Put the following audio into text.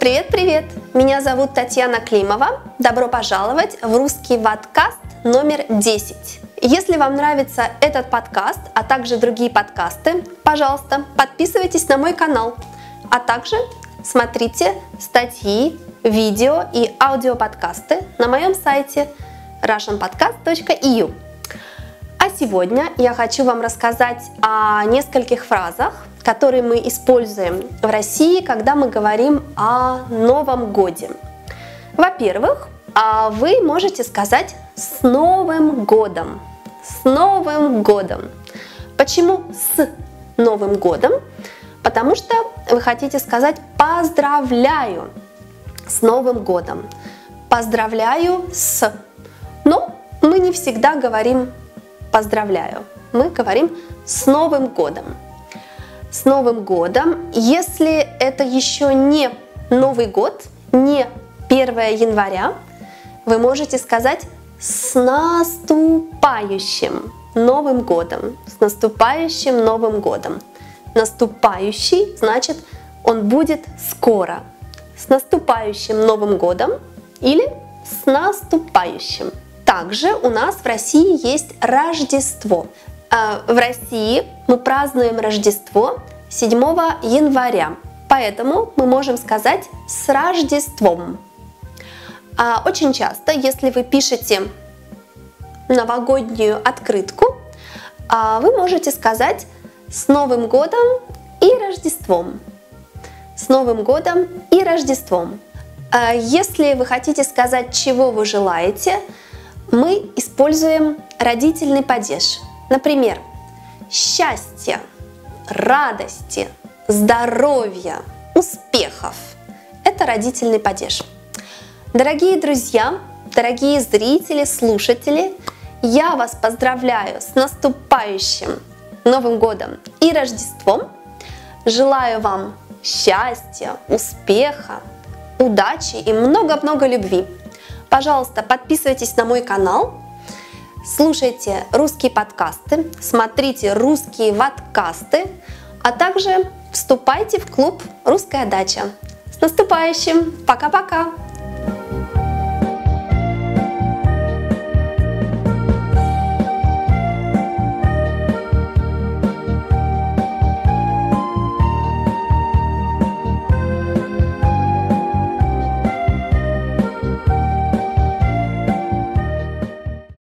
Привет-привет! Меня зовут Татьяна Климова. Добро пожаловать в русский ваткаст номер 10. Если вам нравится этот подкаст, а также другие подкасты, пожалуйста, подписывайтесь на мой канал, а также смотрите статьи, видео и аудиоподкасты на моем сайте russianpodcast.eu. А сегодня я хочу вам рассказать о нескольких фразах, которые мы используем в России, когда мы говорим о Новом Годе. Во-первых, а вы можете сказать «с Новым Годом». С Новым Годом. Почему с Новым Годом? Потому что вы хотите сказать «поздравляю» с Новым Годом. Поздравляю с. Но мы не всегда говорим поздравляю. Мы говорим с Новым годом. С Новым годом. Если это еще не Новый год, не 1 января, вы можете сказать с наступающим Новым годом. С наступающим Новым годом. Наступающий значит он будет скоро. С наступающим Новым годом или с наступающим. Также у нас в России есть Рождество. А, в России мы празднуем Рождество 7 января, поэтому мы можем сказать с Рождеством. А очень часто, если вы пишете новогоднюю открытку, а, вы можете сказать с Новым годом и Рождеством. С Новым годом и Рождеством. Если вы хотите сказать, чего вы желаете, мы используем родительный падеж. Например, счастья, радости, здоровья, успехов. Это родительный падеж. Дорогие друзья, дорогие зрители, слушатели, я вас поздравляю с наступающим Новым годом и Рождеством. Желаю вам счастья, успеха, удачи и много-много любви. Пожалуйста, подписывайтесь на мой канал, слушайте русские подкасты, смотрите русские ваткасты, а также вступайте в клуб «Русская дача». С наступающим! Пока-пока!